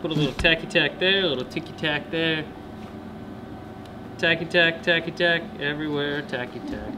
Put a little tacky tack there, a little ticky tack there. Tacky tack, tacky tack, everywhere, tacky tack.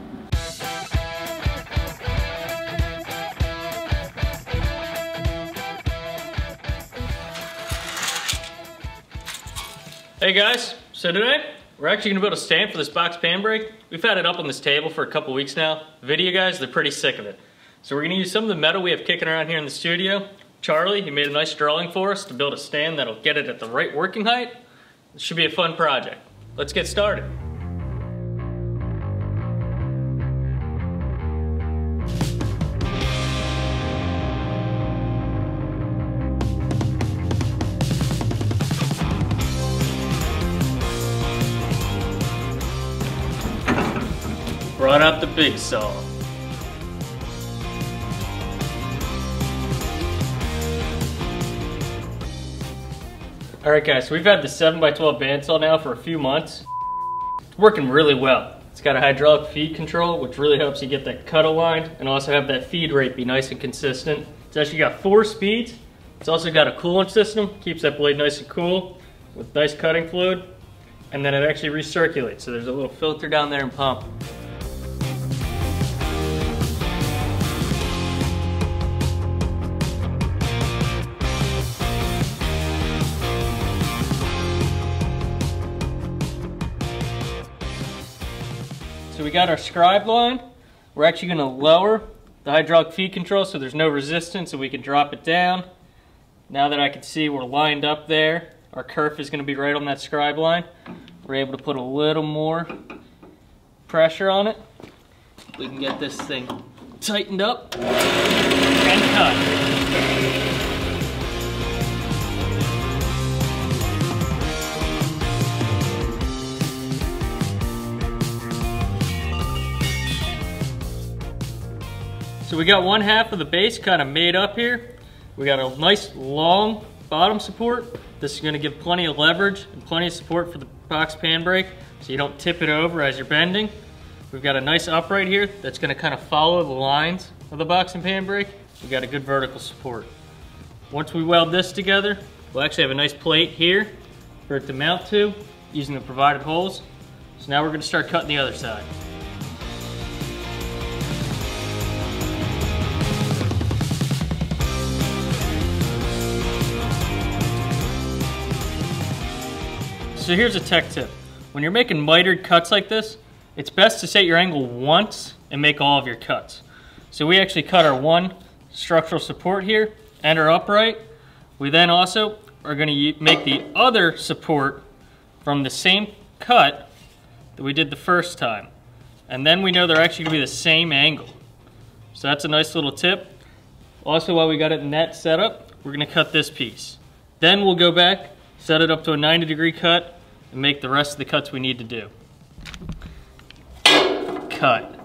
Hey guys, so today we're actually gonna build a stand for this box pan brake. We've had it up on this table for a couple weeks now. Video guys, they're pretty sick of it. So we're gonna use some of the metal we have kicking around here in the studio. Charlie, he made a nice drawing for us to build a stand that'll get it at the right working height. This should be a fun project. Let's get started. Brought out the big saw. All right guys, so we've had the 7x12 bandsaw now for a few months. It's working really well. It's got a hydraulic feed control, which really helps you get that cut aligned and also have that feed rate be nice and consistent. It's actually got four speeds. It's also got a coolant system, keeps that blade nice and cool with nice cutting fluid. And then it actually recirculates, so there's a little filter down there and pump. Got our scribe line. We're actually gonna lower the hydraulic feed control so there's no resistance so we can drop it down. Now that I can see we're lined up there, our kerf is gonna be right on that scribe line. We're able to put a little more pressure on it. We can get this thing tightened up and cut. So we got one half of the base kind of made up here. We got a nice long bottom support. This is gonna give plenty of leverage and plenty of support for the box pan brake so you don't tip it over as you're bending. We've got a nice upright here that's gonna kind of follow the lines of the box and pan brake. We got a good vertical support. Once we weld this together, we'll actually have a nice plate here for it to mount to using the provided holes. So now we're gonna start cutting the other side. So here's a tech tip. When you're making mitered cuts like this, it's best to set your angle once and make all of your cuts. So we actually cut our one structural support here and our upright. We then also are gonna make the other support from the same cut that we did the first time. And then we know they're actually gonna be the same angle. So that's a nice little tip. Also, while we got it in that setup, we're gonna cut this piece. Then we'll go back, set it up to a 90 degree cut, and make the rest of the cuts we need to do. Cut.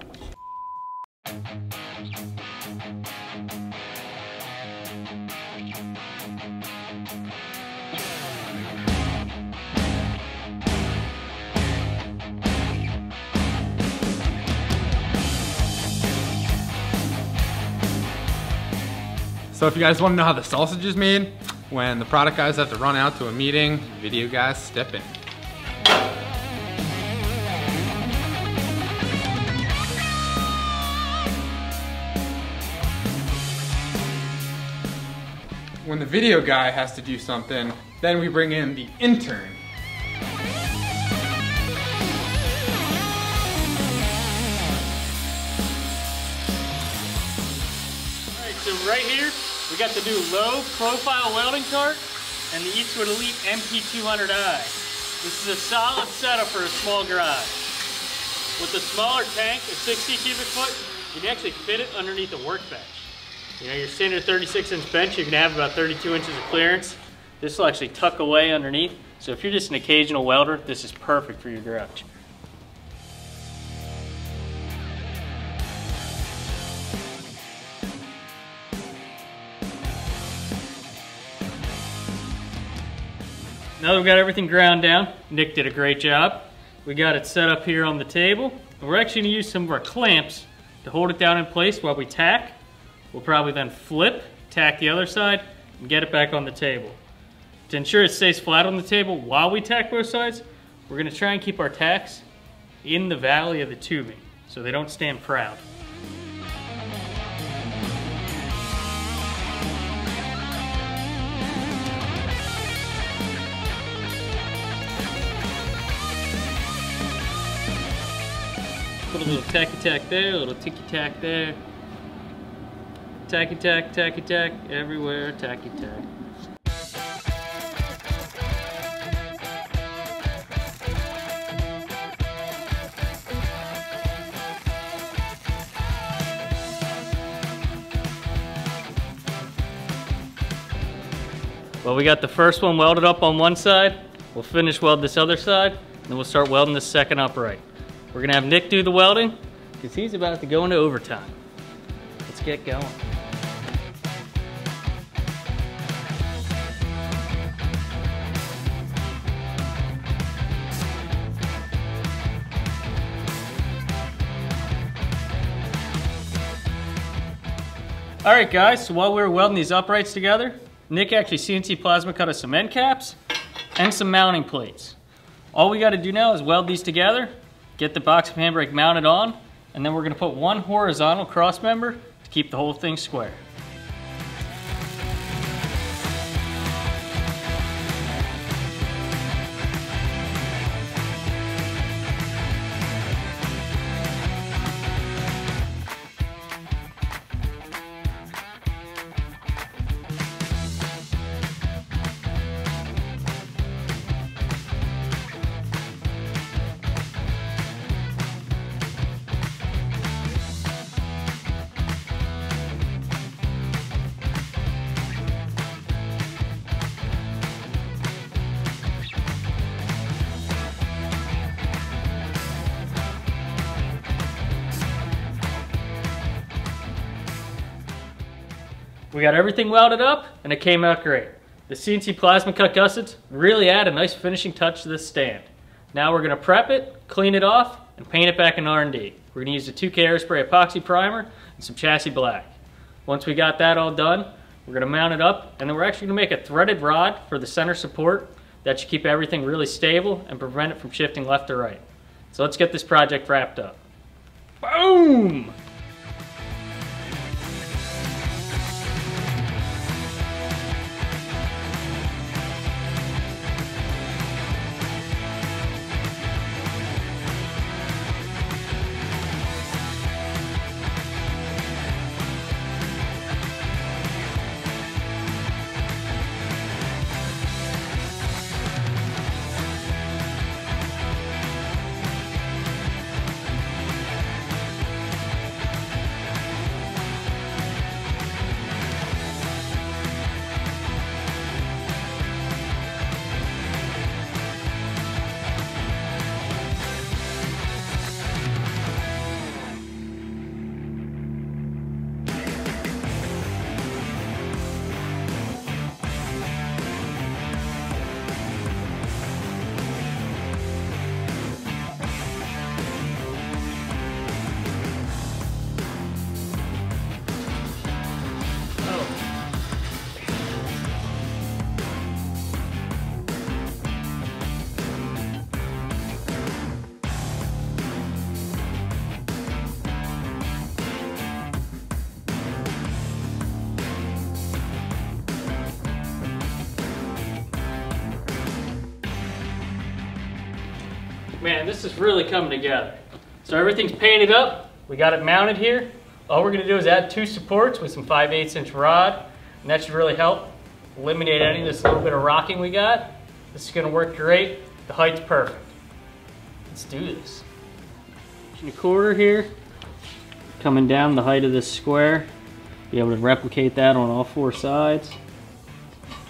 So if you guys want to know how the sausage is made, when the product guys have to run out to a meeting, video guys step in. When the video guy has to do something, then we bring in the intern. Right here, we got the new low profile welding cart and the Eastwood Elite MP200i. This is a solid setup for a small garage. With the smaller tank, a 60 cubic foot, you can actually fit it underneath the workbench. You know, your standard 36 inch bench, you can have about 32 inches of clearance. This will actually tuck away underneath. So if you're just an occasional welder, this is perfect for your garage. Now that we've got everything ground down, Nick did a great job. We got it set up here on the table. We're actually gonna use some of our clamps to hold it down in place while we tack. We'll probably then flip, tack the other side, and get it back on the table. To ensure it stays flat on the table while we tack both sides, we're gonna try and keep our tacks in the valley of the tubing so they don't stand proud. Put a little tacky tack there, a little ticky tack there. Tacky tack, tacky tack, everywhere, tacky tack. Well, we got the first one welded up on one side. We'll finish weld this other side, and then we'll start welding the second upright. We're gonna have Nick do the welding, because he's about to go into overtime. Let's get going. All right, guys, so while we were welding these uprights together, Nick actually CNC plasma cut us some end caps and some mounting plates. All we gotta do now is weld these together, get the box handbrake mounted on, and then we're gonna put one horizontal cross member to keep the whole thing square. We got everything welded up and it came out great. The CNC plasma cut gussets really add a nice finishing touch to this stand. Now we're gonna prep it, clean it off, and paint it back in R&D. We're gonna use the 2K Aerospray epoxy primer and some chassis black. Once we got that all done, we're gonna mount it up and then we're actually gonna make a threaded rod for the center support that should keep everything really stable and prevent it from shifting left or right. So let's get this project wrapped up. Boom! Man, this is really coming together. So everything's painted up. We got it mounted here. All we're gonna do is add two supports with some 5 8 inch rod, and that should really help eliminate any of this little bit of rocking we got. This is gonna work great. The height's perfect. Let's do this. In a quarter here, coming down the height of this square. Be able to replicate that on all four sides.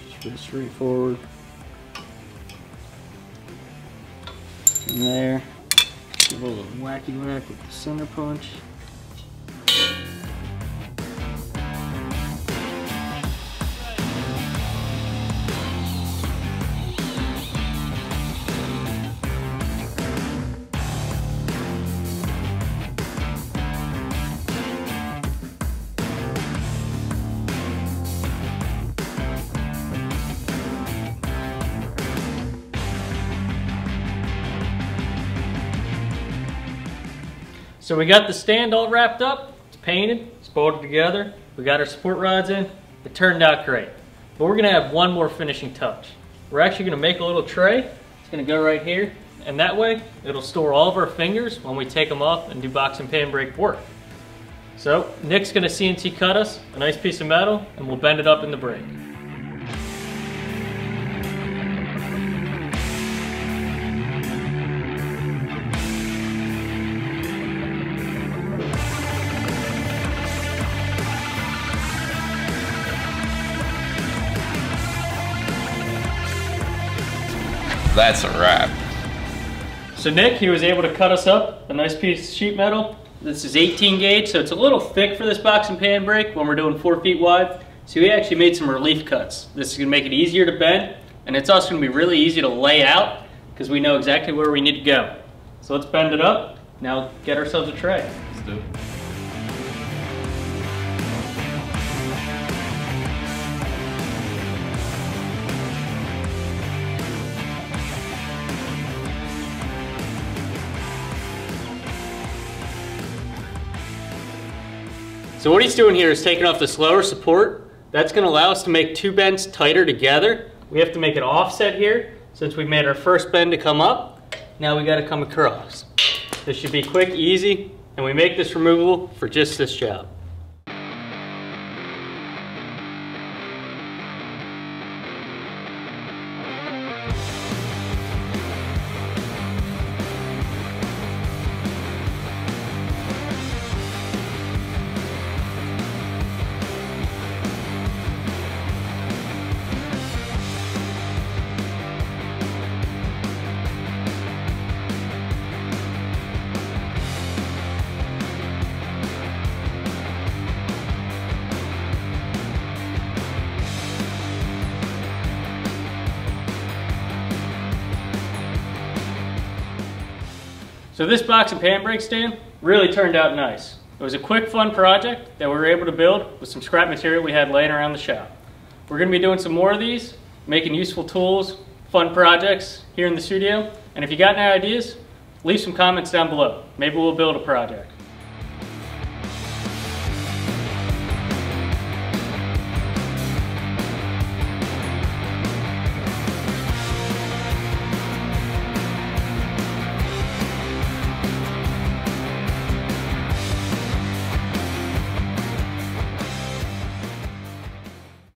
It's pretty straightforward. From there, give a little wacky whack with the center punch. So we got the stand all wrapped up, it's painted, it's bolted together, we got our support rods in, it turned out great. But we're gonna have one more finishing touch. We're actually gonna make a little tray, it's gonna go right here, and that way it'll store all of our fingers when we take them off and do box and pan brake work. So Nick's gonna CNC cut us a nice piece of metal and we'll bend it up in the brake. That's a wrap. So Nick, he was able to cut us up a nice piece of sheet metal. This is 18 gauge, so it's a little thick for this box and pan brake when we're doing four feet wide. So we actually made some relief cuts. This is gonna make it easier to bend, and it's also gonna be really easy to lay out because we know exactly where we need to go. So let's bend it up. Now get ourselves a tray. Let's do it. So what he's doing here is taking off this lower support. That's gonna allow us to make two bends tighter together. We have to make an offset here since we made our first bend to come up. Now we gotta come across. This should be quick, easy, and we make this removable for just this job. So this box and pan brake stand really turned out nice. It was a quick, fun project that we were able to build with some scrap material we had laying around the shop. We're gonna be doing some more of these, making useful tools, fun projects here in the studio. And if you got any ideas, leave some comments down below. Maybe we'll build a project.